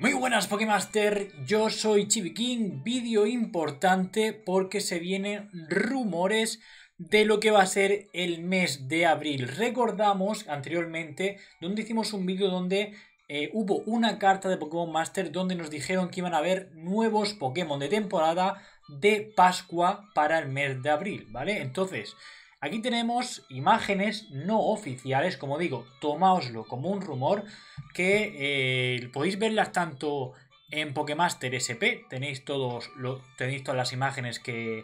Muy buenas Pokémaster, yo soy Chibi vídeo importante porque se vienen rumores de lo que va a ser el mes de abril. Recordamos anteriormente donde hicimos un vídeo donde eh, hubo una carta de Pokémon Master donde nos dijeron que iban a haber nuevos Pokémon de temporada de Pascua para el mes de abril, ¿vale? Entonces, Aquí tenemos imágenes no oficiales, como digo, tomáoslo como un rumor, que eh, podéis verlas tanto en Pokémaster SP, tenéis, todos todas las imágenes que,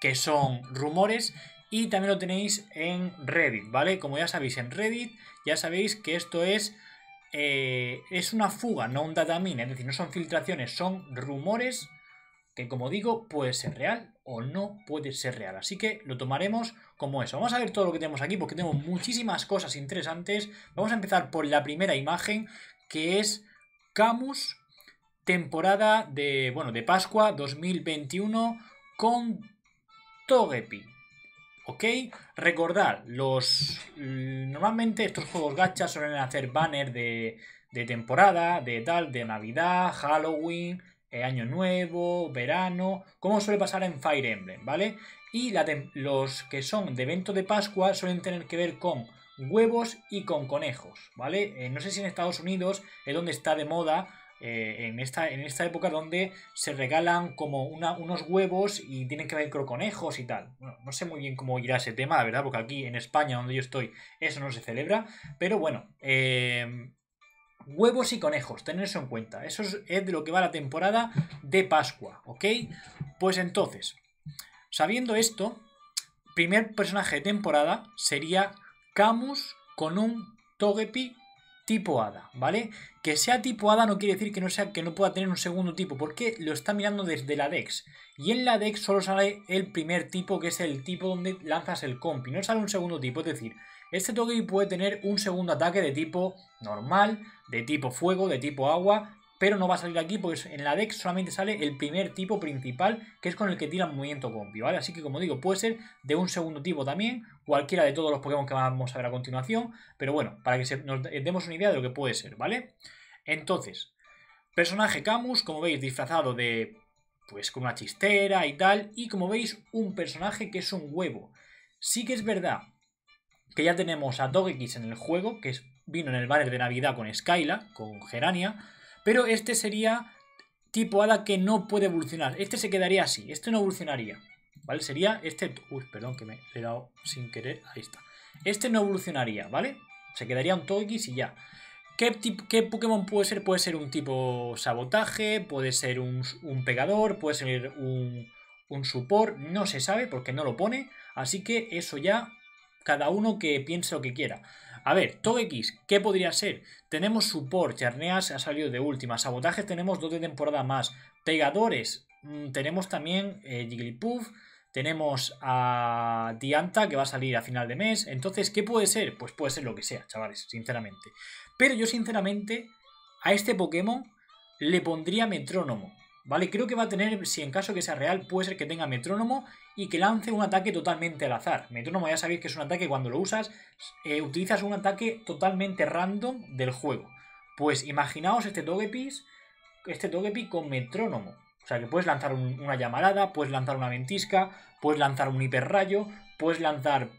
que son rumores, y también lo tenéis en Reddit, ¿vale? Como ya sabéis, en Reddit ya sabéis que esto es, eh, es una fuga, no un datamine, es decir, no son filtraciones, son rumores que como digo puede ser real o no puede ser real. Así que lo tomaremos como eso. Vamos a ver todo lo que tenemos aquí porque tenemos muchísimas cosas interesantes. Vamos a empezar por la primera imagen que es Camus, temporada de, bueno, de Pascua 2021 con Togepi. ¿Ok? Recordad, los... Normalmente estos juegos gacha suelen hacer banner de, de temporada, de tal, de Navidad, Halloween, año Nuevo, verano, como suele pasar en Fire Emblem, ¿vale? Y los que son de evento de Pascua suelen tener que ver con huevos y con conejos, ¿vale? Eh, no sé si en Estados Unidos es donde está de moda eh, en, esta, en esta época donde se regalan como unos huevos y tienen que ver con conejos y tal. Bueno, no sé muy bien cómo irá ese tema, la verdad, porque aquí en España, donde yo estoy, eso no se celebra. Pero bueno, Huevos y conejos, tened eso en cuenta. Eso es, de lo que va la temporada de Pascua, ¿ok? Pues entonces, sabiendo esto, primer personaje de temporada sería Camus con un Togepi tipo hada, ¿vale? Que sea tipo hada no quiere decir que no sea que no pueda tener un segundo tipo, porque lo está mirando desde la Dex. Y en la Dex solo sale el primer tipo, que es el tipo donde lanzas el compi, no sale un segundo tipo, es decir, este Togepi puede tener un segundo ataque de tipo normal, de tipo fuego, de tipo agua, pero no va a salir aquí porque en la Dex solamente sale el primer tipo principal, que es con el que tira el movimiento compi, ¿vale? Así que como digo, puede ser de un segundo tipo también, cualquiera de todos los Pokémon que vamos a ver a continuación, pero bueno, para que nos demos una idea de lo que puede ser, ¿vale? Entonces, personaje Camus, como veis, disfrazado de, pues con una chistera y tal, y como veis, un personaje que es un huevo. Sí que es verdad que ya tenemos a Togekiss en el juego, que vino en el banner de Navidad con Skyla, con Gerania, pero este sería tipo hada que no puede evolucionar. Este se quedaría así, este no evolucionaría. ¿Vale? Sería este... Uy, perdón, que me he dado sin querer. Ahí está. Este no evolucionaría, ¿vale? Se quedaría un Togekiss y ya. ¿Qué, ¿Qué, Pokémon puede ser? Puede ser un tipo sabotaje, puede ser un, pegador, puede ser un, un support, no se sabe porque no lo pone, así que eso ya cada uno que piense lo que quiera. A ver, Togekiss, ¿qué podría ser? Tenemos support, Charneas ha salido de última, sabotajes tenemos dos de temporada más, pegadores, mm, tenemos también eh, Jigglypuff, tenemos a Dianta que va a salir a final de mes, entonces, ¿qué puede ser? Pues puede ser lo que sea, chavales, sinceramente. Pero yo sinceramente a este Pokémon le pondría metrónomo. ¿Vale? Creo que va a tener, si en caso que sea real, puede ser que tenga metrónomo y que lance un ataque totalmente al azar. Metrónomo ya sabéis que es un ataque cuando lo usas, eh, utilizas un ataque totalmente random del juego. Pues imaginaos este Togepi, este Togepi con metrónomo. O sea que puedes lanzar una llamarada, puedes lanzar una ventisca, puedes lanzar un hiperrayo, puedes lanzar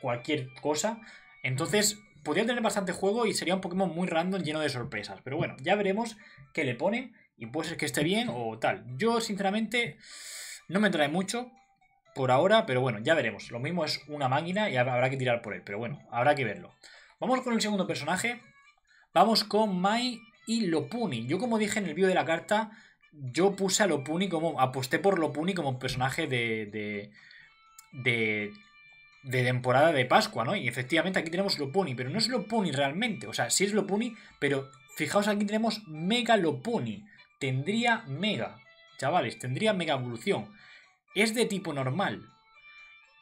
cualquier cosa. Entonces, podría tener bastante juego y sería un Pokémon muy random lleno de sorpresas. Pero bueno, ya veremos qué le pone y puede ser que esté bien o tal. Yo, sinceramente, no me trae mucho por ahora, pero bueno, ya veremos. Lo mismo es una máquina y habrá que tirar por él, pero bueno, habrá que verlo. Vamos con el segundo personaje. Vamos con Mai y Lopuni. Yo, como dije en el vídeo de la carta, yo puse a Lopuni como. aposté por Lopuni como personaje de. de. de de temporada de Pascua, ¿no? Y efectivamente aquí tenemos Lopuni, pero no es Lopuni realmente. O sea, sí es Lopuni, pero fijaos aquí tenemos Mega Lopuni tendría mega. Chavales, tendría mega evolución. Es de tipo normal.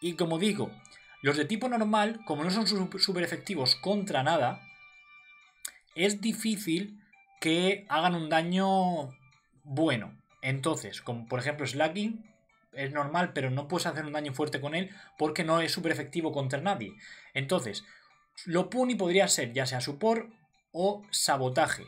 Y como digo, los de tipo normal, como no son súper efectivos contra nada, es difícil que hagan un daño bueno. Entonces, como por ejemplo Slacking, es normal, pero no puedes hacer un daño fuerte con él porque no es súper efectivo contra nadie. Entonces, lo puni podría ser ya sea support o sabotaje.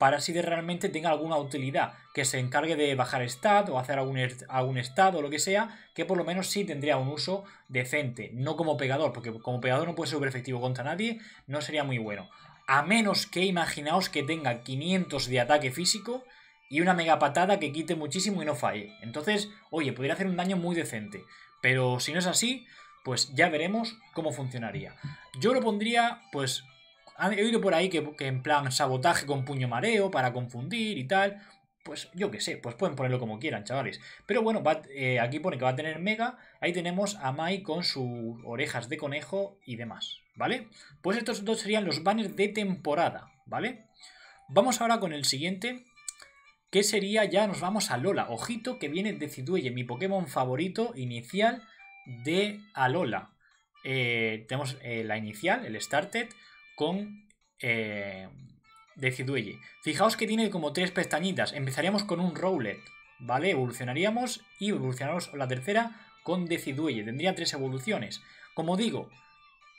Para si realmente tenga alguna utilidad, que se encargue de bajar stat o hacer algún, algún stat o lo que sea, que por lo menos sí tendría un uso decente, no como pegador, porque como pegador no puede ser súper efectivo contra nadie, no sería muy bueno. A menos que imaginaos que tenga 500 de ataque físico y una mega patada que quite muchísimo y no falle. Entonces, oye, podría hacer un daño muy decente. Pero si no es así, pues ya veremos cómo funcionaría. Yo lo pondría, pues, he oído por ahí que, en plan sabotaje con puño mareo para confundir y tal. Pues yo qué sé, pues pueden ponerlo como quieran, chavales. Pero bueno, eh, aquí pone que va a tener Mega. Ahí tenemos a Mai con sus orejas de conejo y demás, ¿vale? Pues estos dos serían los banners de temporada, ¿vale? Vamos ahora con el siguiente, que sería ya nos vamos a Lola. Ojito que viene de Decidueye, mi Pokémon favorito inicial de Alola. Eh, tenemos eh, la inicial, el Started, con eh. Fijaos que tiene como tres pestañitas. Empezaríamos con un Rowlet, ¿vale? Evolucionaríamos y evolucionamos la tercera con Decidueye. Tendría tres evoluciones. Como digo,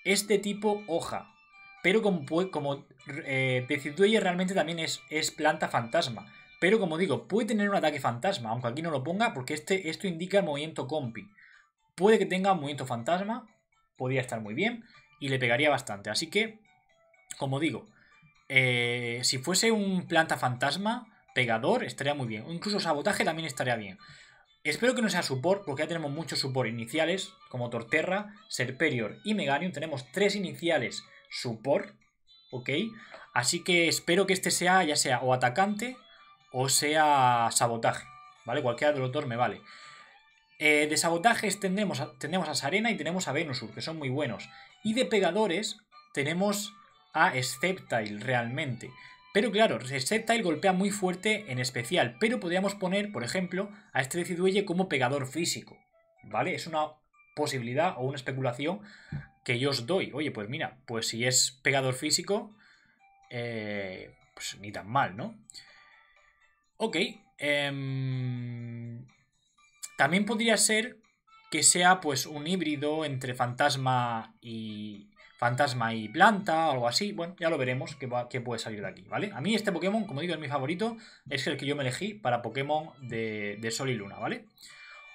es de tipo hoja. Pero como, como eh, Decidueye realmente también es, planta fantasma. Pero como digo, puede tener un ataque fantasma, aunque aquí no lo ponga, porque este, esto indica movimiento compi. Puede que tenga un movimiento fantasma, podría estar muy bien, y le pegaría bastante. Así que como digo, eh, si fuese un planta fantasma, pegador, estaría muy bien. O incluso sabotaje también estaría bien. Espero que no sea support, porque ya tenemos muchos support iniciales, como Torterra, Serperior y Meganium. Tenemos tres iniciales support, ¿ok? Así que espero que este sea, ya sea o atacante o sea sabotaje, ¿vale? Cualquiera de los dos me vale. Eh, de sabotajes tenemos a, tenemos a Sarena y tenemos a Venusur, que son muy buenos. Y de pegadores tenemos a Sceptile realmente. Pero claro, Sceptile golpea muy fuerte en especial, pero podríamos poner, por ejemplo, a este Decidueye como pegador físico, ¿vale? Es una posibilidad o una especulación que yo os doy. Oye, pues mira, pues si es pegador físico, eh, pues ni tan mal, ¿no? Ok. Em, también podría ser que sea pues un híbrido entre fantasma y, fantasma y planta algo así. Bueno, ya lo veremos qué, puede salir de aquí, ¿vale? A mí este Pokémon, como digo, es mi favorito. Es el que yo me elegí para Pokémon de, Sol y Luna, ¿vale?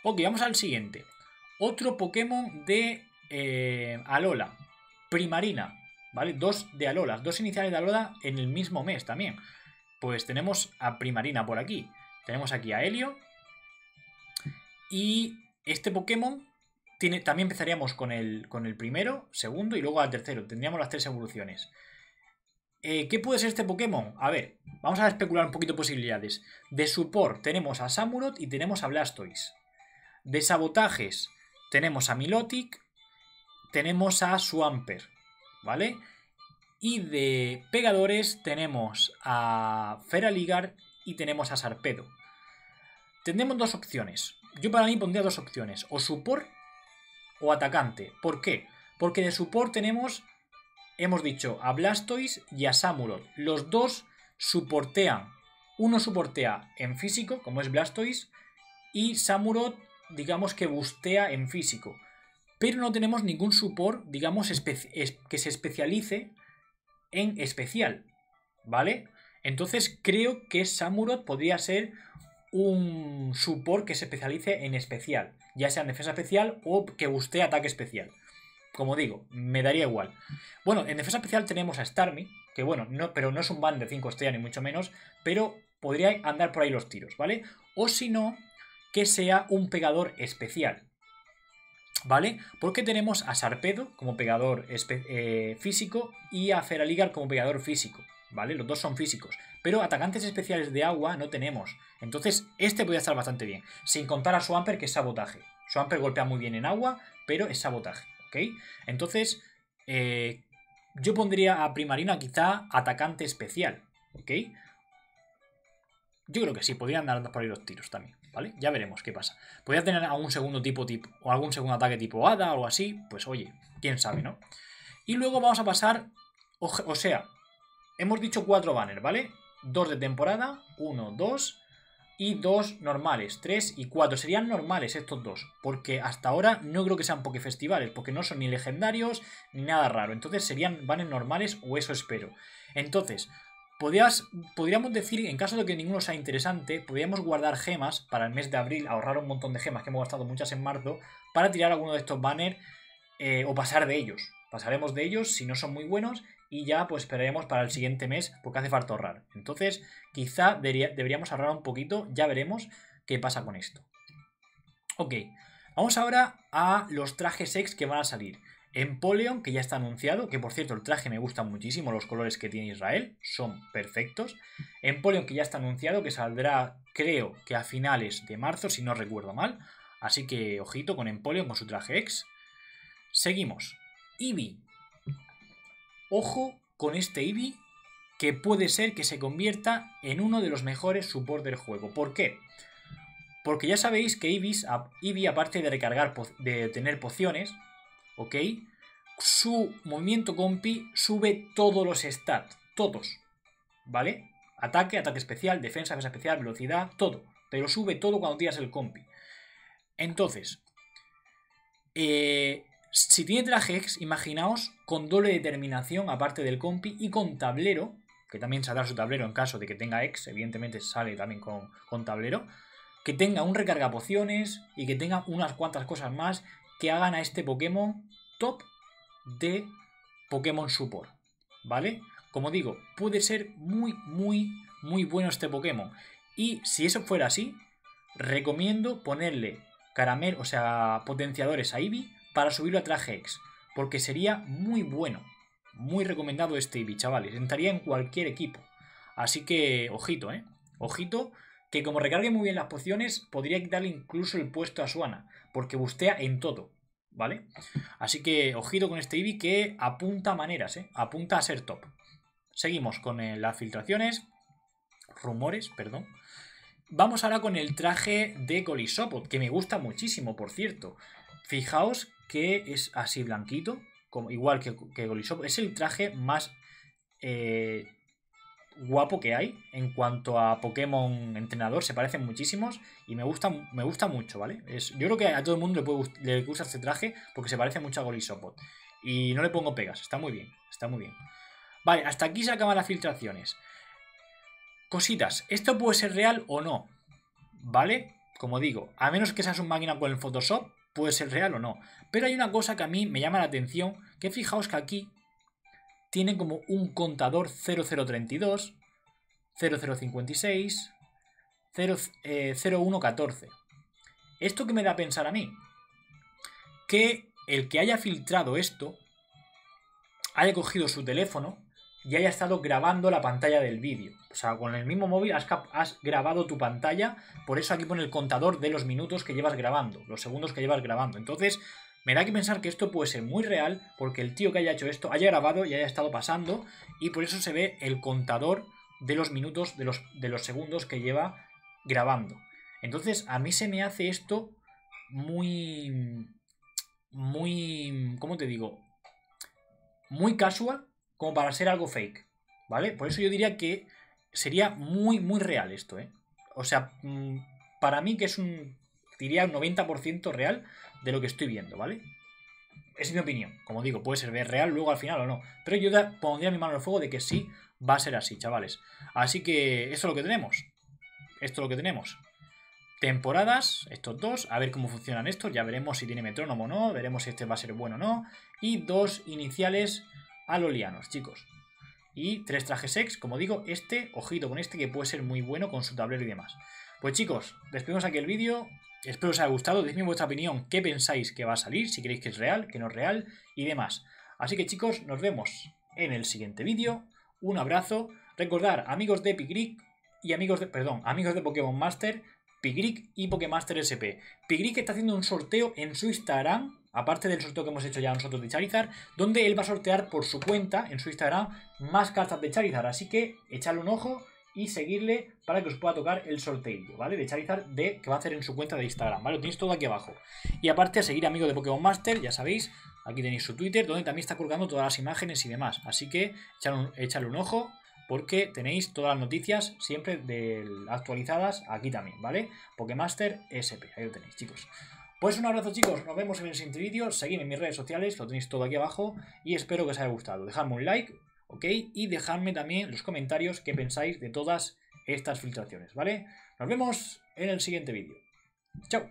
Ok, vamos al siguiente. Otro Pokémon de eh, Alola. Primarina, ¿vale? Dos de Alola. Dos iniciales de Alola en el mismo mes también. Pues tenemos a Primarina por aquí. Tenemos aquí a Helio. Y este Pokémon también empezaríamos con el, con el primero, segundo y luego al tercero. Tendríamos las tres evoluciones. Eh, ¿Qué puede ser este Pokémon? A ver, vamos a especular un poquito posibilidades. De support tenemos a Samurott y tenemos a Blastoise. De sabotajes tenemos a Milotic, tenemos a Swampert, ¿vale? Y de pegadores tenemos a Feraligar y tenemos a Sarpedo. Tendremos dos opciones. Yo para mí pondría dos opciones. O support o atacante. ¿Por qué? Porque de support tenemos, hemos dicho, a Blastoise y a Samurott. Los dos soportean. Uno soportea en físico, como es Blastoise, y Samurott, digamos que bustea en físico. Pero no tenemos ningún support, digamos, que se especialice en especial. ¿Vale? Entonces creo que Samurott podría ser un support que se especialice en especial ya sea en defensa especial o que guste ataque especial. Como digo, me daría igual. Bueno, en defensa especial tenemos a Starmie, que bueno, no, pero no es un ban de 5 estrellas ni mucho menos, pero podría andar por ahí los tiros, ¿vale? O si no, que sea un pegador especial. ¿Vale? Porque tenemos a Sarpedo como pegador eh, físico y a Feraligar como pegador físico. ¿Vale? Los dos son físicos. Pero atacantes especiales de agua no tenemos. Entonces, este podría estar bastante bien. Sin contar a Swampert, que es sabotaje. Swampert golpea muy bien en agua, pero es sabotaje. ¿Ok? Entonces, eh, yo pondría a Primarina quizá atacante especial. ¿Ok? Yo creo que sí, podrían dar por ahí los tiros también. ¿Vale? Ya veremos qué pasa. Podría tener algún segundo tipo, tipo o algún segundo ataque tipo Hada o algo así. Pues oye, quién sabe, ¿no? Y luego vamos a pasar. O, sea, hemos dicho cuatro banners, ¿vale? Dos de temporada, uno, dos y dos normales, tres y cuatro. Serían normales estos dos, porque hasta ahora no creo que sean Pokefestivales, porque no son ni legendarios ni nada raro. Entonces serían vanes normales o eso espero. Entonces, podríamos decir, en caso de que ninguno sea interesante, podríamos guardar gemas para el mes de abril, ahorrar un montón de gemas que hemos gastado muchas en marzo, para tirar alguno de estos banners eh, o pasar de ellos. Pasaremos de ellos si no son muy buenos y ya pues esperaremos para el siguiente mes porque hace falta ahorrar. Entonces, quizá deberíamos ahorrar un poquito, ya veremos qué pasa con esto. Ok, vamos ahora a los trajes ex que van a salir. Empoleon, que ya está anunciado, que por cierto el traje me gusta muchísimo, los colores que tiene Israel son perfectos. Empoleon, que ya está anunciado, que saldrá creo que a finales de marzo, si no recuerdo mal. Así que ojito con Empoleon, con su traje ex. Seguimos. Eevee. Ojo con este Eevee, que puede ser que se convierta en uno de los mejores support del juego. ¿Por qué? Porque ya sabéis que Eevee, aparte de recargar, de tener pociones, ¿ok? Su movimiento compi sube todos los stats, todos, ¿vale? Ataque, ataque especial, defensa, defensa especial, velocidad, todo. Pero sube todo cuando tiras el compi. Entonces, eh, si tiene traje X, imaginaos con doble determinación aparte del compi y con tablero, que también saldrá su tablero en caso de que tenga X, evidentemente sale también con, tablero, que tenga un recarga pociones y que tenga unas cuantas cosas más que hagan a este Pokémon top de Pokémon Support, ¿vale? Como digo, puede ser muy, muy, muy bueno este Pokémon. Y si eso fuera así, recomiendo ponerle caramelo, o sea, potenciadores a Eevee para subirlo a traje X, porque sería muy bueno. Muy recomendado este Eevee, chavales. Entraría en cualquier equipo. Así que, ojito, ¿eh? Ojito, que como recargue muy bien las pociones, podría quitarle incluso el puesto a Suana, porque bustea en todo. ¿vale? Así que ojito con este Eevee que apunta maneras, ¿eh? Apunta a ser top. Seguimos con eh, las filtraciones, rumores, perdón. Vamos ahora con el traje de Golisopod, que me gusta muchísimo, por cierto. Fijaos que es así blanquito, como, igual que, que. Es el traje más eh, guapo que hay en cuanto a Pokémon entrenador, se parecen muchísimos y me gusta, me gusta mucho, ¿vale? Es, yo creo que a todo el mundo le, puede, le gusta este traje porque se parece mucho a Golisopod. Y no le pongo pegas, está muy bien, está muy bien. Vale, hasta aquí se acaban las filtraciones. Cositas, esto puede ser real o no, ¿vale? Como digo, a menos que seas un máquina con el Photoshop, puede ser real o no. Pero hay una cosa que a mí me llama la atención, que fijaos que aquí tiene como un contador 0032, 0056, 0114. ¿Esto qué me da a pensar a mí? Que el que haya filtrado esto haya cogido su teléfono y haya estado grabando la pantalla del vídeo. O sea, con el mismo móvil has, has, grabado tu pantalla, por eso aquí pone el contador de los minutos que llevas grabando, los segundos que llevas grabando. Entonces, me da que pensar que esto puede ser muy real porque el tío que haya hecho esto haya grabado y haya estado pasando y por eso se ve el contador de los minutos, de los, de los segundos que lleva grabando. Entonces a mí se me hace esto muy... Muy... ¿Cómo te digo? Muy casual como para ser algo fake. ¿Vale? Por eso yo diría que sería muy, muy real esto, ¿eh? O sea, mm, para mí que es un... Diría un 90% real de lo que estoy viendo, ¿vale? Es mi opinión. Como digo, puede ser real luego al final o no. Pero yo pondría mi mano el fuego de que sí va a ser así, chavales. Así que esto es lo que tenemos. Esto es lo que tenemos. Temporadas, estos dos, a ver cómo funcionan estos. Ya veremos si tiene metrónomo o no. Veremos si este va a ser bueno o no. Y dos iniciales alolianos, chicos. Y tres trajes ex, como digo, este, ojito con este que puede ser muy bueno con su tablero y demás. Pues chicos, despedimos aquí el vídeo. Espero os haya gustado. Decidme vuestra opinión. ¿Qué pensáis que va a salir? Si creéis que es real, que no es real y demás. Así que chicos, nos vemos en el siguiente vídeo. Un abrazo. Recordar, amigos de Pigrick y amigos de. Perdón, amigos de Pokémon Master, Pigrick y Pokémaster SP. Pigrick está haciendo un sorteo en su Instagram. Aparte del sorteo que hemos hecho ya nosotros de Charizard, donde él va a sortear por su cuenta en su Instagram más cartas de Charizard. Así que echadle un ojo y seguirle para que os pueda tocar el sorteo, ¿vale? De Charizard de, que va a hacer en su cuenta de Instagram, ¿vale? Lo tenéis todo aquí abajo. Y aparte seguir amigos de Pokémon Master, ya sabéis, aquí tenéis su Twitter, donde también está colgando todas las imágenes y demás. Así que echadle un, ojo, porque tenéis todas las noticias siempre actualizadas aquí también, ¿vale? Pokémaster SP, ahí lo tenéis, chicos. Pues un abrazo chicos, nos vemos en el siguiente vídeo, seguidme en mis redes sociales, lo tenéis todo aquí abajo y espero que os haya gustado. Dejadme un like, ¿ok? Y dejadme también los comentarios qué pensáis de todas estas filtraciones, ¿vale? Nos vemos en el siguiente vídeo. ¡Chao!